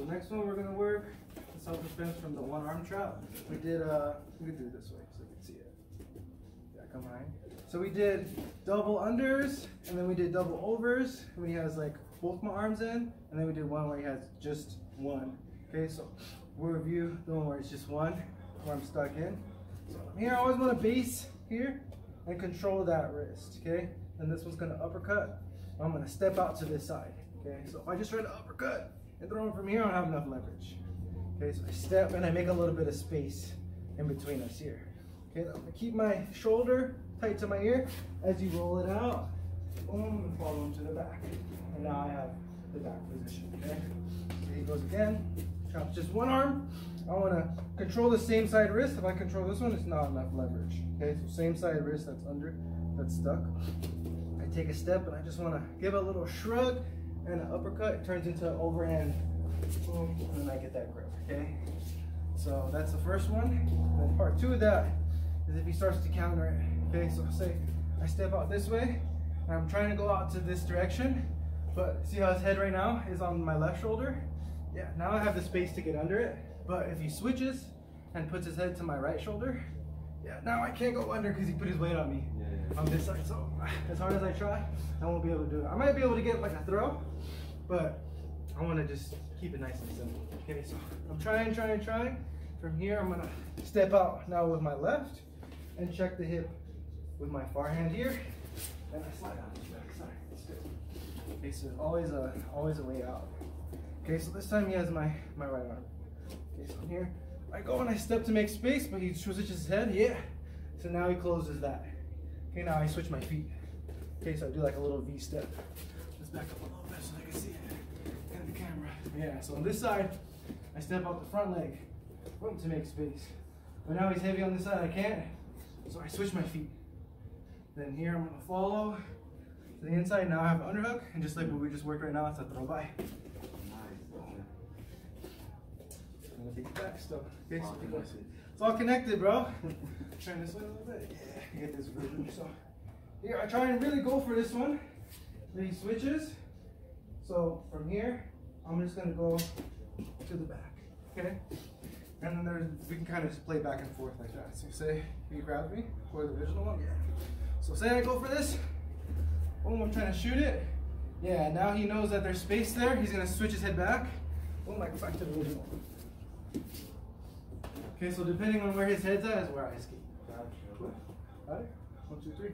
so next one we're gonna work self-defense from the one arm trap. We did, uh, we do it this way so you can see it. Yeah, come behind. So we did double unders, and then we did double overs, when he has like both my arms in, and then we did one where he has just one. Okay, so we'll review the one where it's just one, where I'm stuck in. So here, I always want to base here and control that wrist, okay? And this one's gonna uppercut. I'm gonna step out to this side, okay? So if I just try to uppercut and throw it from here, I don't have enough leverage. Okay, so I step and I make a little bit of space in between us here. Okay, gonna keep my shoulder tight to my ear as you roll it out. Boom, and follow him to the back. And now I have the back position, okay? Here he goes again. Chops just one arm. I wanna control the same side wrist. If I control this one, it's not enough leverage. Okay, so same side wrist that's under, that's stuck. I take a step and I just wanna give a little shrug and an uppercut. Turns into an overhand boom, and then I get that grip, okay? So that's the first one. Part two of that is if he starts to counter it, okay? So say I step out this way, and I'm trying to go out to this direction, but see how his head right now is on my left shoulder? Yeah, now I have the space to get under it, but if he switches and puts his head to my right shoulder, yeah, now I can't go under because he put his weight on me yeah. On this side. So as hard as I try, I won't be able to do it. I might be able to get like a throw, but I want to just keep it nice and simple. Okay, so I'm trying, trying, trying. From here, I'm gonna step out now with my left and check the hip with my far hand here, and I slide out the back side. Okay, so always a always a way out. Okay, so this time he has my my right arm. Okay, so here I go and I step to make space, but he switches his head. Yeah. So now he closes that. Okay, now I switch my feet. Okay, so I do like a little V step. Let's back up a little bit so they can see it. And the camera. Yeah, so on this side, I step out the front leg. Boom, to make space. But now he's heavy on this side, I can't. So I switch my feet. Then here I'm gonna follow to the inside. Now I have an underhook, and just like what we just worked right now, it's a throw by. Take it back still. Okay, so. It's all connected, bro. Turn this way a little bit. Yeah, So here, I try and really go for this one. Then he switches. So from here, I'm just gonna go to the back. Okay? And then there's we can kind of just play back and forth like that. So say you grab me for the original one. Yeah. So say I go for this. Boom, I'm trying to shoot it. Yeah, now he knows that there's space there. He's gonna switch his head back. Boom, I go back to the original. Okay, so depending on where his head's at is where I escape. Got it? One, two, three.